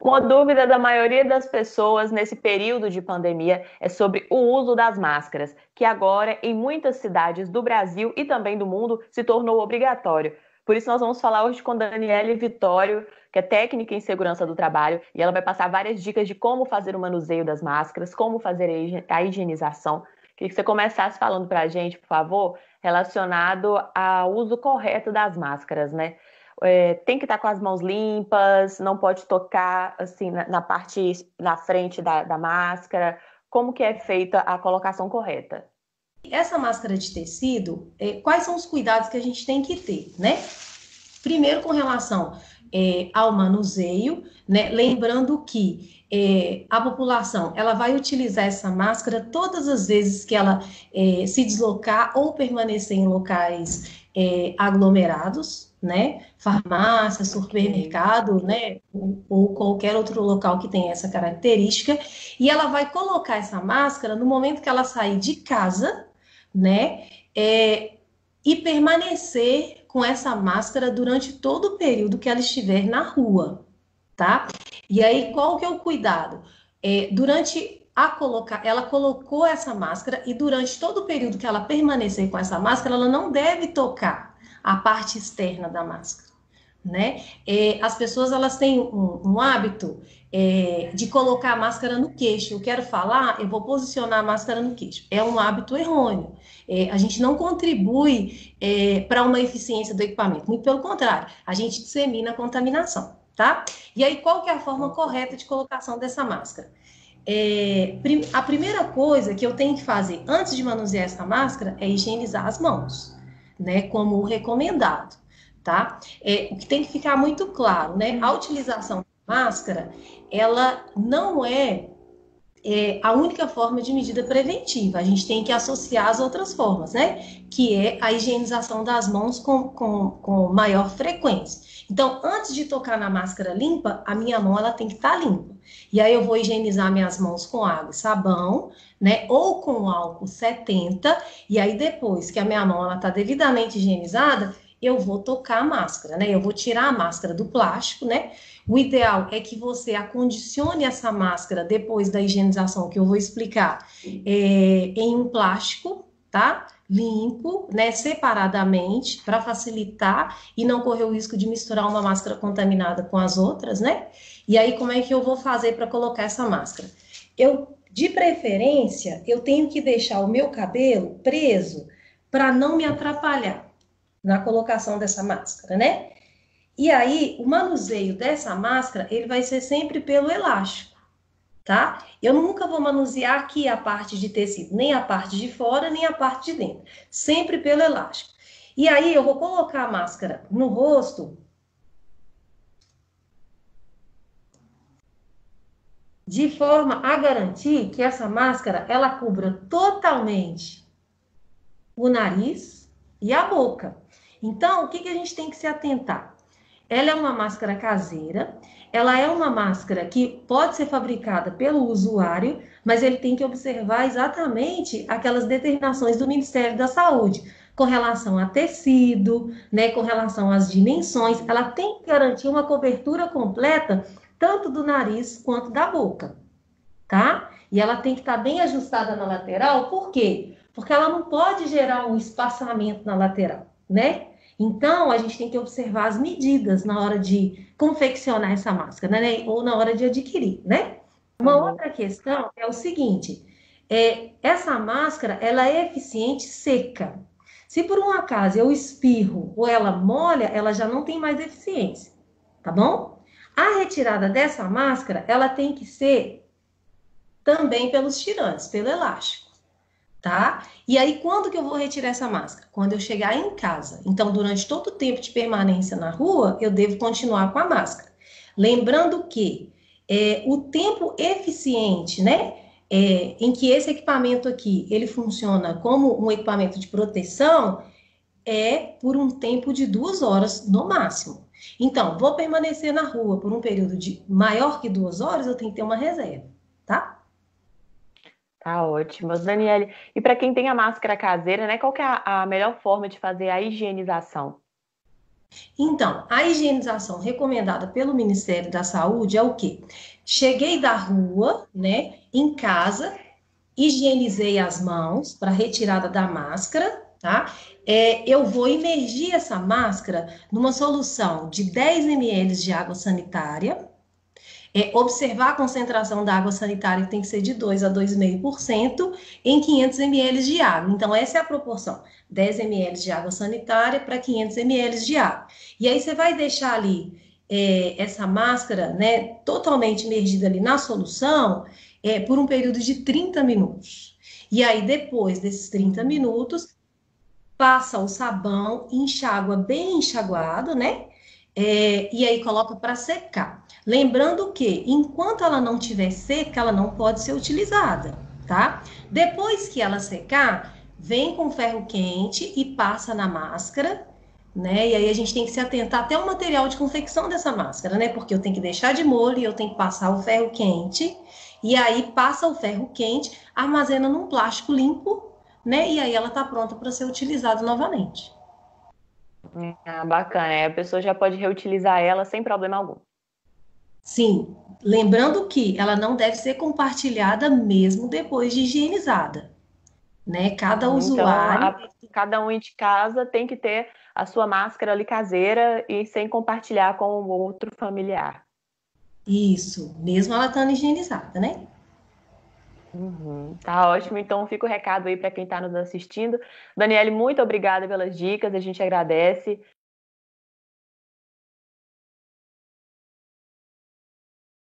Uma dúvida da maioria das pessoas nesse período de pandemia é sobre o uso das máscaras, que agora, em muitas cidades do Brasil e também do mundo, se tornou obrigatório. Por isso, nós vamos falar hoje com Daniele Vitório, que é técnica em segurança do trabalho, e ela vai passar várias dicas de como fazer o manuseio das máscaras, como fazer a higienização. Queria que você começasse falando para a gente, por favor, relacionado ao uso correto das máscaras, né? É, tem que estar com as mãos limpas, não pode tocar assim na, na parte na frente da, da máscara. Como que é feita a colocação correta? Essa máscara de tecido, é, quais são os cuidados que a gente tem que ter, né? Primeiro, com relação é, ao manuseio, né? Lembrando que é, a população ela vai utilizar essa máscara todas as vezes que ela é, se deslocar ou permanecer em locais é, aglomerados, né? Farmácia, supermercado, né? Ou, ou, qualquer outro local que tenha essa característica. E ela vai colocar essa máscara no momento que ela sair de casa, né? É, e permanecer com essa máscara durante todo o período que ela estiver na rua, tá? E aí, qual que é o cuidado? É, durante a colocar, ela colocou essa máscara e durante todo o período que ela permanecer com essa máscara, ela não deve tocar a parte externa da máscara, né? É, as pessoas elas têm um, um hábito é, de colocar a máscara no queixo. Eu quero falar, eu vou posicionar a máscara no queixo. É um hábito errôneo. É, a gente não contribui é, para uma eficiência do equipamento. Muito pelo contrário, a gente dissemina a contaminação, tá? E aí, qual que é a forma correta de colocação dessa máscara? é, a primeira coisa que eu tenho que fazer antes de manusear essa máscara é higienizar as mãos, né? Como recomendado, tá? É, o que tem que ficar muito claro, né? A utilização da máscara, ela não é, é a única forma de medida preventiva. A gente tem que associar as outras formas, né? Que é a higienização das mãos com, com, com maior frequência. Então, antes de tocar na máscara limpa, a minha mão ela tem que estar tá limpa. E aí eu vou higienizar minhas mãos com água e sabão, né? Ou com álcool 70. E aí depois que a minha mão ela tá devidamente higienizada, eu vou tocar a máscara, né? Eu vou tirar a máscara do plástico, né? O ideal é que você acondicione essa máscara depois da higienização, que eu vou explicar, é, em um plástico, tá? limpo, né, separadamente, para facilitar e não correr o risco de misturar uma máscara contaminada com as outras, né? E aí, como é que eu vou fazer para colocar essa máscara? Eu, de preferência, eu tenho que deixar o meu cabelo preso para não me atrapalhar na colocação dessa máscara, né? E aí, o manuseio dessa máscara, ele vai ser sempre pelo elástico tá? Eu nunca vou manusear aqui a parte de tecido, nem a parte de fora, nem a parte de dentro, sempre pelo elástico. E aí eu vou colocar a máscara no rosto de forma a garantir que essa máscara ela cubra totalmente o nariz e a boca. Então, o que, que a gente tem que se atentar? Ela é uma máscara caseira ela é uma máscara que pode ser fabricada pelo usuário, mas ele tem que observar exatamente aquelas determinações do Ministério da Saúde com relação a tecido, né, com relação às dimensões, ela tem que garantir uma cobertura completa tanto do nariz quanto da boca, tá? E ela tem que estar bem ajustada na lateral, por quê? Porque ela não pode gerar um espaçamento na lateral, né? Então, a gente tem que observar as medidas na hora de confeccionar essa máscara, né? Ou na hora de adquirir, né? Uma uhum. outra questão é o seguinte: é, essa máscara ela é eficiente seca. Se por um acaso eu espirro ou ela molha, ela já não tem mais eficiência, tá bom? A retirada dessa máscara, ela tem que ser também pelos tirantes, pelo elástico tá? E aí, quando que eu vou retirar essa máscara? Quando eu chegar em casa. Então, durante todo o tempo de permanência na rua, eu devo continuar com a máscara. Lembrando que é, o tempo eficiente, né? É, em que esse equipamento aqui ele funciona como um equipamento de proteção é por um tempo de duas horas no máximo. Então, vou permanecer na rua por um período de maior que duas horas, eu tenho que ter uma reserva? Tá ótimo. Daniele, e para quem tem a máscara caseira, né, qual que é a, melhor forma de fazer a higienização? Então, a higienização recomendada pelo Ministério da Saúde é o quê? Cheguei da rua, né, em casa, higienizei as mãos para retirada da máscara, tá? É, eu vou imergir essa máscara numa solução de 10 ml de água sanitária, é, observar a concentração da água sanitária que tem que ser de 2 a 2,5% em 500 ml de água. Então, essa é a proporção: 10 ml de água sanitária para 500 ml de água. E aí, você vai deixar ali é, essa máscara né, totalmente imergida ali na solução é, por um período de 30 minutos. E aí, depois desses 30 minutos, passa o sabão, enxágua bem enxaguado, né? É, e aí coloca para secar. Lembrando que, enquanto ela não estiver seca, ela não pode ser utilizada, tá? Depois que ela secar, vem com ferro quente e passa na máscara, né? E aí a gente tem que se atentar até o material de confecção dessa máscara, né? Porque eu tenho que deixar de molho e eu tenho que passar o ferro quente. E aí passa o ferro quente, armazena num plástico limpo, né? E aí ela está pronta para ser utilizada novamente. Ah, bacana. Aí a pessoa já pode reutilizar ela sem problema algum. Sim, lembrando que ela não deve ser compartilhada mesmo depois de higienizada. Né? Cada então, usuário. A, cada um de casa tem que ter a sua máscara ali caseira e sem compartilhar com o outro familiar. Isso, mesmo ela estando higienizada, né? Uhum, tá ótimo, então fica o recado aí para quem está nos assistindo. Daniele, muito obrigada pelas dicas, a gente agradece.